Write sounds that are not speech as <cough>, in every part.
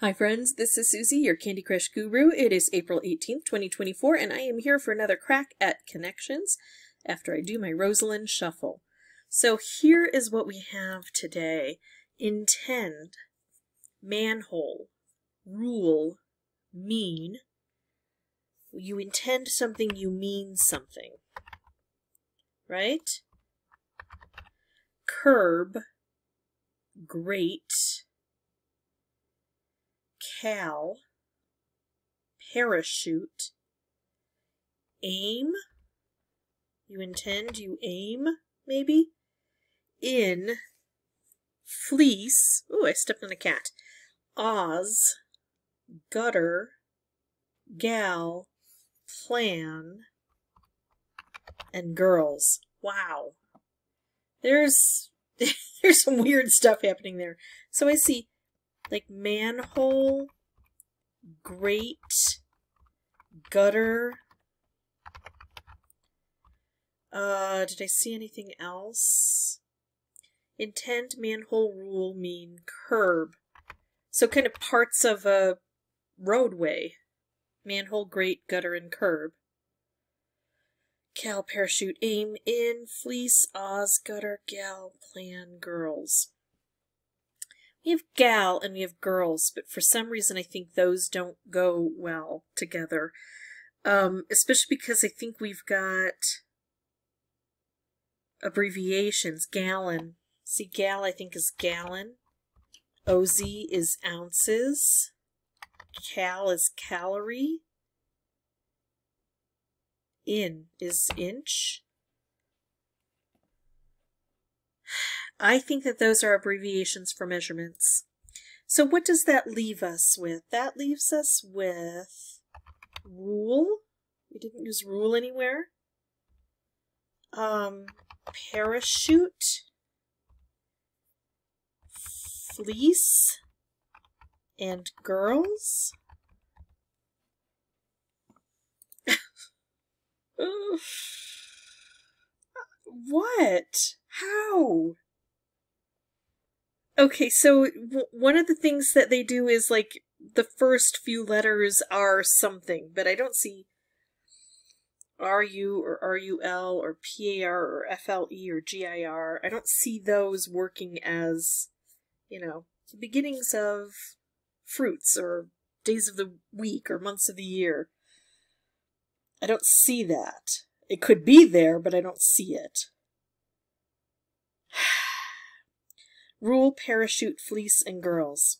Hi friends, this is Suzy, your Candy Crush guru. It is April 18th, 2024, and I am here for another crack at connections after I do my Rosalind shuffle. So here is what we have today. Intend, manhole, rule, mean. You intend something, you mean something. Right? Curb, great, cal, parachute, aim, you intend, you aim, maybe, in, fleece, ooh, I stepped on a cat, Oz, gutter, gal, plan, and girls. Wow. There's <laughs> there's some weird stuff happening there. So I see like manhole, grate, gutter. Uh, did I see anything else? Intend, manhole, rule, mean, curb. So kind of parts of a roadway. Manhole, grate, gutter, and curb. Cal, parachute, aim, in, fleece, Oz, gutter, gal, plan, girls. We have gal and we have girls, but for some reason I think those don't go well together. Um, especially because I think we've got abbreviations. Gallon. See, gal I think is gallon. OZ is ounces. Cal is calorie. In is inch. I think that those are abbreviations for measurements. So what does that leave us with? That leaves us with rule. We didn't use rule anywhere. Um, parachute, fleece, and girls. <laughs> what? How? Okay, so one of the things that they do is like the first few letters are something, but I don't see RU or RUL or PAR or FLE or GIR. I don't see those working as, you know, the beginnings of fruits or days of the week or months of the year. I don't see that. It could be there, but I don't see it. Rule, Parachute, Fleece, and Girls.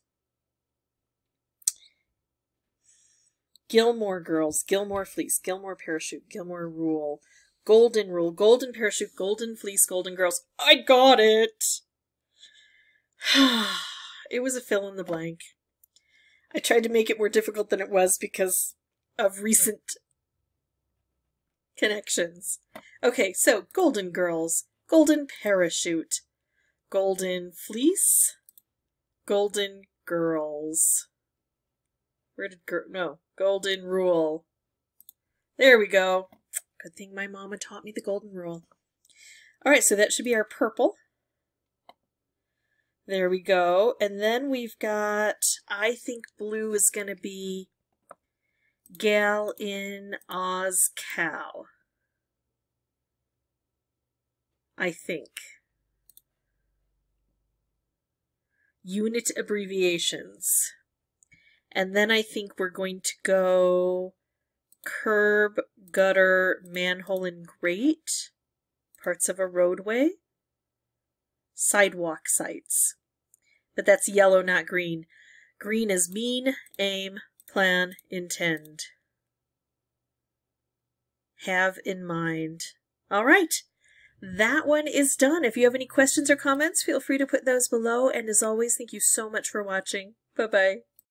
Gilmore Girls, Gilmore Fleece, Gilmore Parachute, Gilmore Rule, Golden Rule, Golden Parachute, Golden Fleece, Golden Girls. I got it! <sighs> it was a fill in the blank. I tried to make it more difficult than it was because of recent connections. Okay, so Golden Girls, Golden Parachute, Golden Fleece, Golden Girls. Where did girl? No, Golden Rule. There we go. Good thing my mama taught me the Golden Rule. All right, so that should be our purple. There we go. And then we've got, I think blue is going to be Gal in Oz Cow. I think. Unit abbreviations. And then I think we're going to go curb, gutter, manhole, and grate, parts of a roadway, sidewalk sites. But that's yellow, not green. Green is mean, aim, plan, intend. Have in mind. All right that one is done. If you have any questions or comments, feel free to put those below. And as always, thank you so much for watching. Bye-bye.